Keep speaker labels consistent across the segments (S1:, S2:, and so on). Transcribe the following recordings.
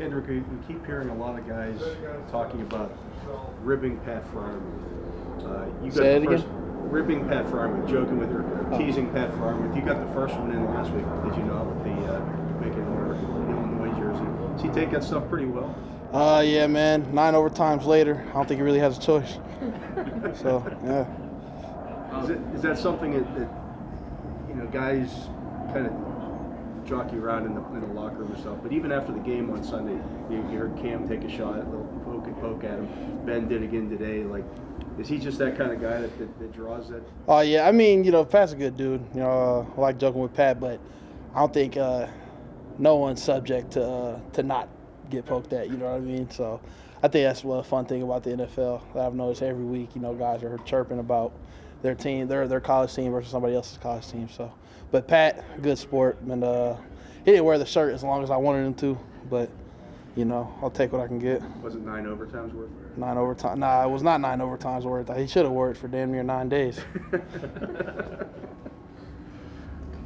S1: Kendrick, we, we keep hearing a lot of guys talking about ribbing Pat Freiermuth. Uh, you got
S2: Say
S1: the
S2: it
S1: first,
S2: again?
S1: Ribbing Pat Freiermuth, joking with her,
S2: Oh.
S1: teasing Pat Freiermuth. You got the first one in last week, did you know, with the uh, making her Illinois jersey. Does he take that stuff pretty well?
S2: Uh, yeah, man. Nine overtimes later, I don't think he really has a choice. So, yeah.
S1: Is, it, is that something that, that you know guys kind of jockey around in the, in the locker room stuff? But even after the game on Sunday, you, you heard Cam take a shot, a little poke and poke at him. Ben did again today. Like, is he just that kind of guy that, that, that draws that?
S2: Oh yeah, I mean, you know, Pat's a good dude. You know, uh, I like joking with Pat, but I don't think uh, no one's subject to uh, to not get poked at. You know what I mean? So I think that's a fun thing about the NFL that I've noticed every week. You know, guys are chirping about their team, their their college team versus somebody else's college team. So, but Pat, good sport, and uh, he didn't wear the shirt as long as I wanted him to, but. You know, I'll take what I can get.
S1: Was it nine overtimes worth?
S2: Nine overtime. Nah, it was not nine overtimes worth. He should have worked for damn near nine days.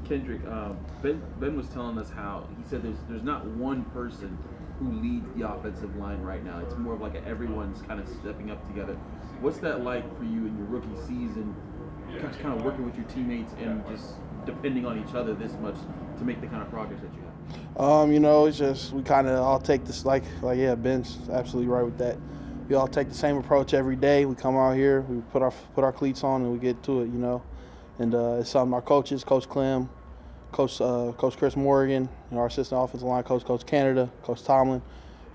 S3: Kendrick, um, Ben, ben was telling us how he said there's there's not one person who leads the offensive line right now. It's more of like a, everyone's kind of stepping up together. What's that like for you in your rookie season? Just kind of working with your teammates and just depending on each other this much to make the kind of progress that you have.
S2: Um, you know, it's just we kind of all take this like like yeah, Ben's absolutely right with that. We all take the same approach every day. We come out here, we put our put our cleats on, and we get to it. You know, and uh, it's something our coaches, Coach Klemm, Coach uh, Coach Chris Morgan, you know, our assistant offensive line coach, Coach Canada, Coach Tomlin.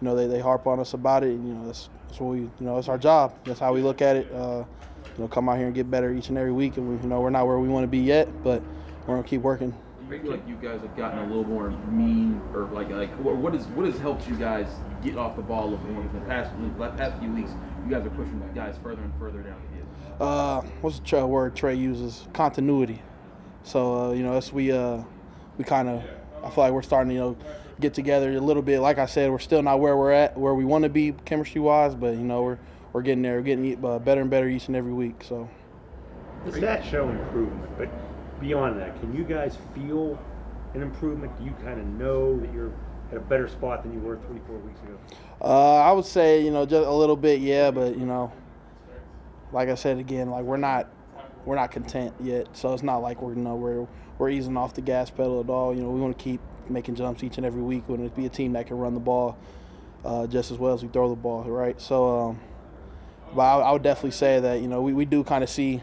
S2: You know, they, they harp on us about it. And, you know, that's, that's what we you know it's our job. That's how we look at it. Uh, you know, come out here and get better each and every week. And we you know we're not where we want to be yet, but we're gonna keep working.
S3: Do you feel like you guys have gotten a little more mean, or like like what is what has helped you guys get off the ball a little more? The past the past few weeks, you guys are pushing guys further and further down the field.
S2: uh, what's the tra- word Trai uses? Continuity. So uh, you know, as we uh, we kind of, I feel like we're starting to you know get together a little bit. Like I said, we're still not where we're at, where we want to be chemistry wise, but you know we're we're getting there, we're getting uh, better and better each and every week. So
S4: The stats show improvement, but beyond that, can you guys feel an improvement? Do you kind of know that you're at a better spot than you were three, four weeks ago?
S2: uh, I would say you know just a little bit, yeah, but you know, like I said again, like we're not we're not content yet. So it's not like we're you know we're we're easing off the gas pedal at all. You know, we want to keep making jumps each and every week. We want to be a team that can run the ball uh, just as well as we throw the ball, right? So, um, but I, I would definitely say that you know we, we do kind of see,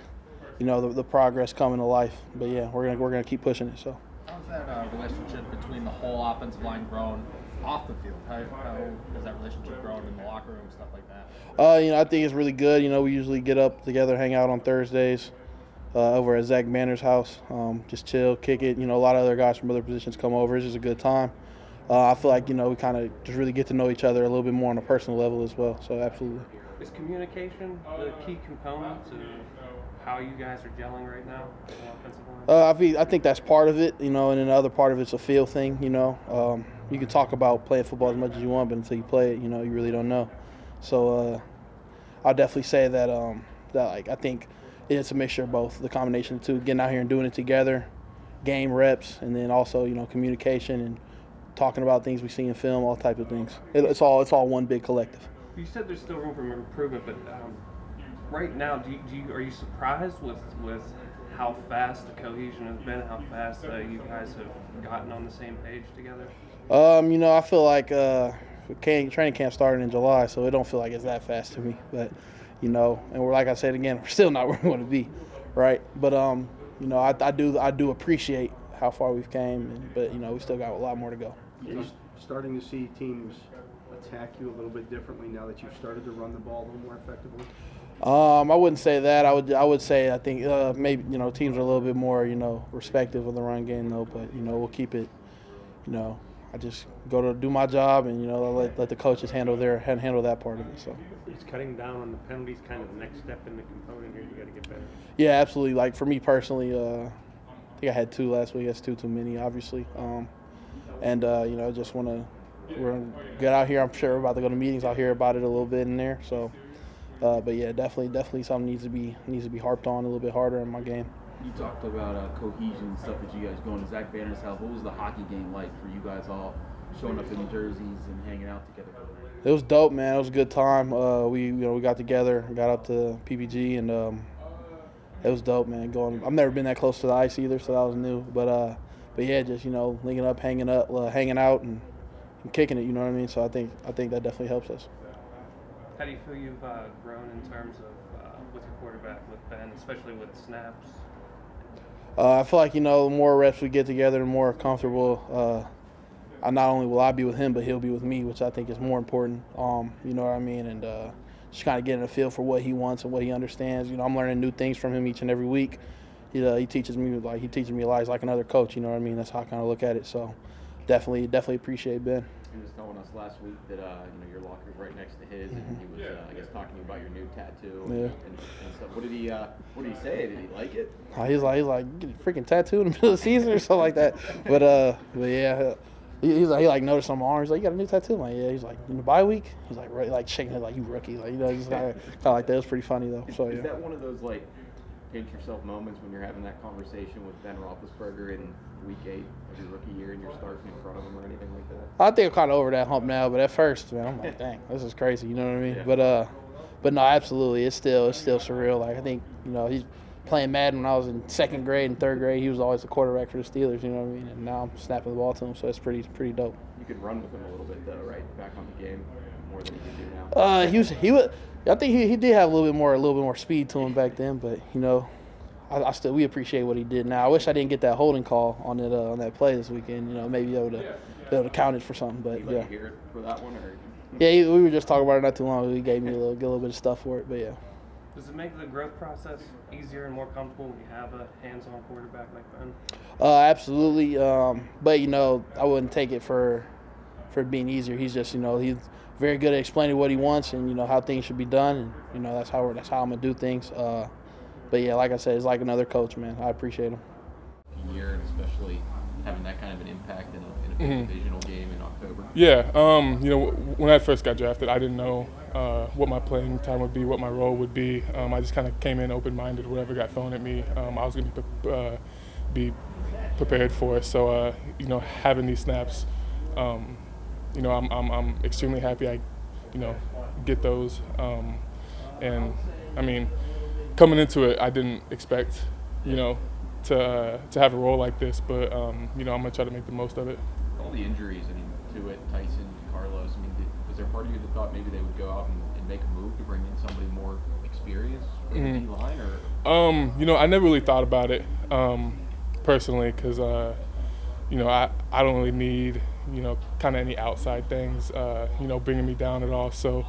S2: you know, the, the progress coming to life. But yeah, we're gonna we're gonna keep pushing it. So.
S5: How's that uh, relationship between the whole offensive line grown off the field? How, how has that relationship grown in the locker room, and stuff like that?
S2: Uh, you know, I think it's really good. You know, we usually get up together, hang out on Thursdays uh, over at Zach Banner's house, um, just chill, kick it. You know, a lot of other guys from other positions come over. It's just a good time. Uh, I feel like you know we kind of just really get to know each other a little bit more on a personal level as well. So absolutely.
S6: Is communication the key component to how you guys are gelling right now on the offensive line?
S2: Uh, I, think, I think that's part of it, you know, and then the other part of it's a feel thing, you know. Um, you can talk about playing football as much as you want, but until you play it, you know, you really don't know. So uh, I'll definitely say that um, that like I think it's a mixture of both, the combination of two, getting out here and doing it together, game reps, and then also you know communication and talking about things we see in film, all types of things. It, it's all it's all one big collective.
S6: You said there's still room for improvement, but um, right now, do you, do you, are you surprised with with how fast the cohesion has been, how fast uh, you guys have gotten on the same page together?
S2: Um, you know, I feel like uh, can, training camp started in July, so it don't feel like it's that fast to me. But you know, and we're like I said again, we're still not where we want to be, right? But um, you know, I, I do I do appreciate how far we've came, and, but you know, we still got a lot more to go.
S1: Are you starting to see teams attack you a little bit differently now that you've started to run the ball a little more effectively?
S2: Um, I wouldn't say that. I would I would say I think uh, maybe you know teams are a little bit more you know respective of the run game though, but you know we'll keep it. You know, I just go to do my job and you know let, let the coaches handle their handle that part of it. So.
S4: Is cutting down on the penalties kind of the next step in the component here? You got to get better.
S2: Yeah, absolutely. Like for me personally, uh, I think I had two last week. That's two too many, obviously. Um, and uh, you know, I just want to we're gonna get out here. I'm sure we're about to go to meetings. I'll hear about it a little bit in there. So, uh, but yeah, definitely, definitely something needs to be needs to be harped on a little bit harder in my game.
S3: You talked about uh, cohesion and stuff that you guys going to Zach Banner's house. What was the hockey game like for you guys all? showing up in the jerseys and hanging out together.
S2: It was dope, man. It was a good time. Uh, we you know we got together, got up to PPG, and um, it was dope, man. Going, I've never been that close to the ice either, so that was new. But uh, but yeah, just you know linking up, hanging up, uh, hanging out, and, and kicking it. You know what I mean? So I think I think that definitely helps us.
S6: How do you feel you've uh, grown in terms of uh, with your quarterback, with Ben, especially with snaps?
S2: Uh, I feel like you know, the more reps we get together, the more comfortable. Uh, I not only will I be with him, but he'll be with me, which I think is more important. Um, you know what I mean? And uh, just kind of getting a feel for what he wants and what he understands. You know, I'm learning new things from him each and every week. He, uh, he teaches me like he teaches me a lot. He's like another coach. You know what I mean? That's how I kind of look at it. So definitely, definitely appreciate Ben.
S3: He was telling us last week that uh, you know your locker is right next to his, and he was, uh, I guess, talking to you about your new tattoo. And,
S2: Yeah.
S3: and, and stuff. What did he uh, What did he say? Did he like it?
S2: Uh, he's like, he's like, get a freaking tattoo in the middle of the season or something like that. But uh, but yeah, he, he's like, he like noticed on my arm. He's like, you got a new tattoo? I'm like, yeah. He's like, in the bye week. He's like, right, like shaking it like you rookie, like you know, just kind of like that. It was pretty funny though. So
S3: Is
S2: yeah.
S3: that one of those like pinch yourself moments when you're having that conversation with Ben Roethlisberger in week eight of your rookie year and you're starting in front of him or anything like that?
S2: I think I'm kind of over that hump now, but at first, man, I'm like, dang, this is crazy. You know what I mean?
S3: Yeah.
S2: But uh, but no, absolutely, it's still it's still surreal. Like I think you know he's playing Madden when I was in second grade and third grade. He was always the quarterback for the Steelers. You know what I mean? And now I'm snapping the ball to him, so it's pretty pretty dope.
S3: You could run with him a little bit though, right? Back on the game more than you can do now.
S2: Uh, he was he was. I think he, he did have a little bit more a little bit more speed to him back then, but you know, I, I still we appreciate what he did. Now I wish I didn't get that holding call on that uh, on that play this weekend. You know, maybe able to be able to count it for something. But
S3: you
S2: yeah,
S3: hear it for that one, or
S2: yeah, he, we were just talking about it not too long. ago. He gave me a little, a little bit of stuff for it, but yeah.
S6: Does it make the growth process easier and more comfortable when you have a hands-on quarterback like Ben?
S2: Uh, absolutely. Um, but you know, I wouldn't take it for for being easier. He's just you know he's very good at explaining what he wants and you know how things should be done, and you know that's how we're, that's how I'm gonna do things. Uh, but yeah, like I said, it's like another coach, man. I appreciate him.
S3: year, and especially having that kind of an impact in a, in a big
S7: Mhm.
S3: divisional game in October?
S7: Yeah, um, you know, when I first got drafted, I didn't know uh, what my playing time would be, what my role would be. Um, I just kind of came in open-minded, whatever got thrown at me, um, I was going to be, uh, be prepared for. So, uh, you know, having these snaps, um, you know, I'm, I'm, I'm extremely happy I, you know, get those. Um, and I mean, coming into it, I didn't expect, you know, to uh, to have a role like this, but um, you know, I'm gonna try to make the most of it.
S3: All the injuries, I mean, to it, Tyson, Carlos. I mean, did, was there part of you that thought maybe they would go out and, and make a move to bring in somebody more experienced for the
S7: Mhm.
S3: D line, or
S7: Um, you know, I never really thought about it um, personally because, uh, you know, I, I don't really need, you know, kind of any outside things, uh, you know, bringing me down at all. So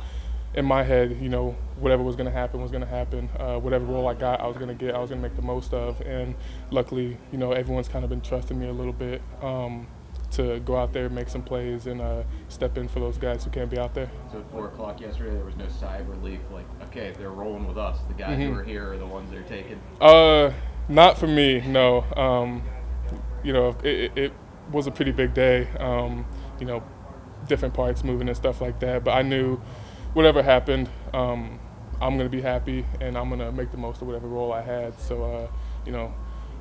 S7: in my head, you know, whatever was going to happen was going to happen. Uh, whatever role I got, I was going to get, I was going to make the most of. And luckily, you know, everyone's kind of been trusting me a little bit um, to go out there, make some plays, and uh, step in for those guys who can't be out there.
S3: so at four o'clock yesterday, there was no sigh of relief. Like, okay, they're rolling with us. The guys who
S7: Mhm.
S3: are here are the ones that are taking.
S7: Uh, not for me, no. Um, you know, it, it, it was a pretty big day. Um, you know, different parts moving and stuff like that. But I knew, whatever happened, um, I'm gonna be happy and I'm gonna make the most of whatever role I had. So, uh, you know,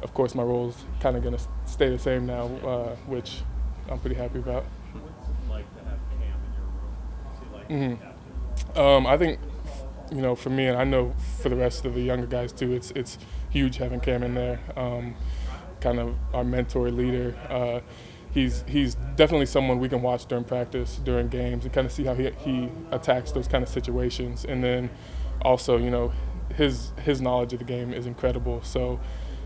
S7: of course, my role's kind of gonna stay the same now, uh, which I'm pretty happy about.
S8: like to have Cam in your room? Is he like
S7: Mhm. Um, I think, you know, for me and I know for the rest of the younger guys too, it's it's huge having Cam in there. Um, kind of our mentor, leader. Uh, he's he's definitely someone we can watch during practice, during games, and kind of see how he he attacks those kind of situations. And then also, you know, his his knowledge of the game is incredible. So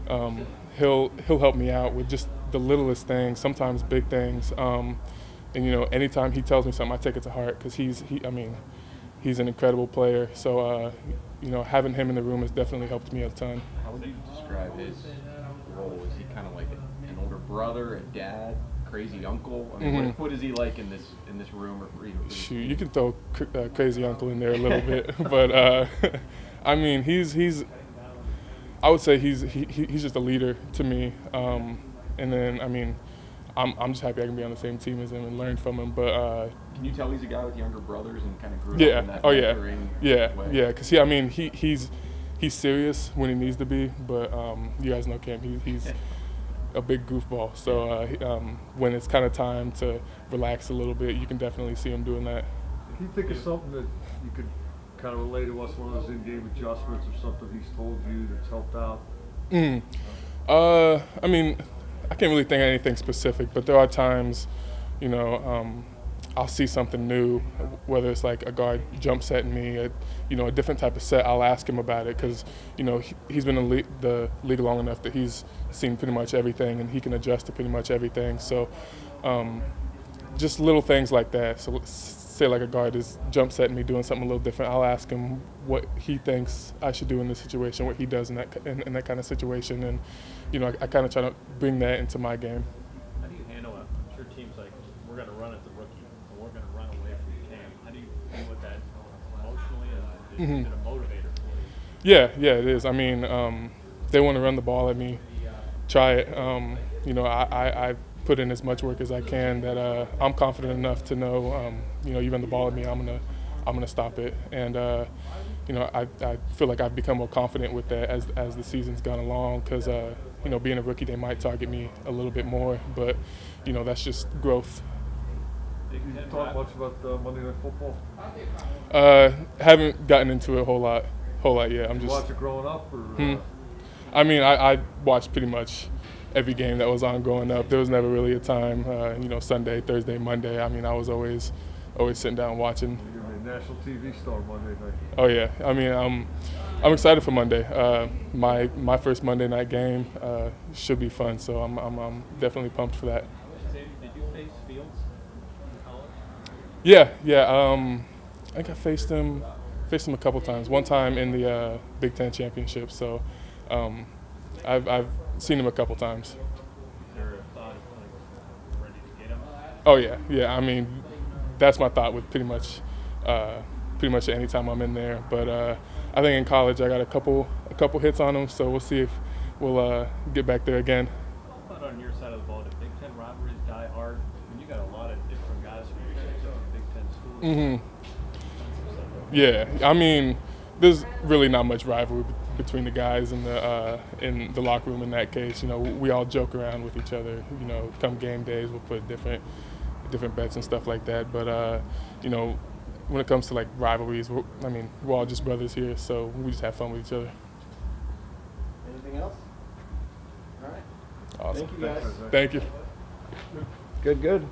S7: um, he'll he'll help me out with just the littlest things, sometimes big things. Um, and you know, anytime he tells me something, I take it to heart because he's he. I mean, he's an incredible player. So uh, you know, having him in the room has definitely helped me a ton.
S3: How would you describe his role? Is he kind of like an older brother, a dad, crazy uncle? I mean,
S7: Mhm.
S3: what, what is he like in this in this room or
S7: Shoot, you can throw cr- uh, crazy uncle in there a little bit, but uh, I mean, he's he's. I would say he's he, he- he's just a leader to me, um, and then I mean, I'm I'm just happy I can be on the same team as him and learn from him. But uh,
S3: Can you tell he's a guy with younger brothers and kind of grew up
S7: yeah,
S3: in that
S7: oh yeah, yeah,
S3: way?
S7: yeah, because he I mean he he's he's serious when he needs to be, but um, you guys know Cam, he, he's a big goofball. So uh, um, when it's kind of time to relax a little bit, you can definitely see him doing that.
S8: Can you think of something that you could kind of relay to us, one of those in-game adjustments or something he's told you that's helped out?
S7: Mm. Uh, I mean, I can't really think of anything specific, but there are times, you know, um, I'll see something new, whether it's like a guard jump setting me, a, you know, a different type of set. I'll ask him about it because, you know, he, he's been in the league, the league long enough that he's seen pretty much everything and he can adjust to pretty much everything. So, um, just little things like that. So, say like a guard is jump setting me, doing something a little different. I'll ask him what he thinks I should do in this situation, what he does in that in, in that kind of situation, and you know, I, I kind of try to bring that into my game.
S8: How do you handle it? I'm sure teams like, we're going to run at the rookie, and we're going to run away from Cam. How do you deal with that emotionally, and is
S7: Mhm.
S8: it a motivator for you?
S7: Yeah, yeah, it is. I mean, um, they want to run the ball at me. Try it. Um, you know, I, I, I put in as much work as I can that uh, I'm confident enough to know, um, you know, you run the ball at me, I'm gonna, I'm gonna stop it. And uh, you know, I, I feel like I've become more confident with that as as the season's gone along. Because uh, you know, being a rookie, they might target me a little bit more, but you know, that's just growth.
S8: You talk much about uh, Monday Night Football?
S7: Uh, haven't gotten into it a whole lot, whole lot yet. I'm
S8: Did you
S7: just.
S8: watch it growing up, or?
S7: Hmm.
S8: Uh,
S7: I mean, I, I watched pretty much every game that was on growing up. There was never really a time, uh, you know, Sunday, Thursday, Monday. I mean, I was always, always sitting down watching.
S8: you're a national TV star Monday night.
S7: Oh yeah, I mean, I'm, I'm excited for Monday. Uh, my my first Monday night game uh, should be fun, so I'm, I'm I'm definitely pumped for that.
S8: Did you face Fields in college?
S7: Yeah, yeah. Um, I think I faced him, faced him a couple times. One time in the uh, Big Ten championship. So, um, I've I've seen him a couple times. Oh yeah, yeah. I mean, that's my thought with pretty much, uh, pretty much any time I'm in there. But uh, I think in college I got a couple a couple hits on him, so we'll see if we'll uh, get back there again.
S8: On your side of the ball, do Big Ten rivalries die hard? I mean, you got a lot of different guys from your six different Big Ten schools.
S7: hmm Yeah, I mean, there's really not much rivalry between the guys in the uh, in the locker room. In that case, you know, we all joke around with each other. You know, come game days, we'll put different different bets and stuff like that. But uh, you know, when it comes to like rivalries, we're, I mean, we're all just brothers here, so we just have fun with each other.
S9: Anything else? All right.
S7: Awesome.
S9: Thank you guys.
S7: Thank you.
S1: Good, good.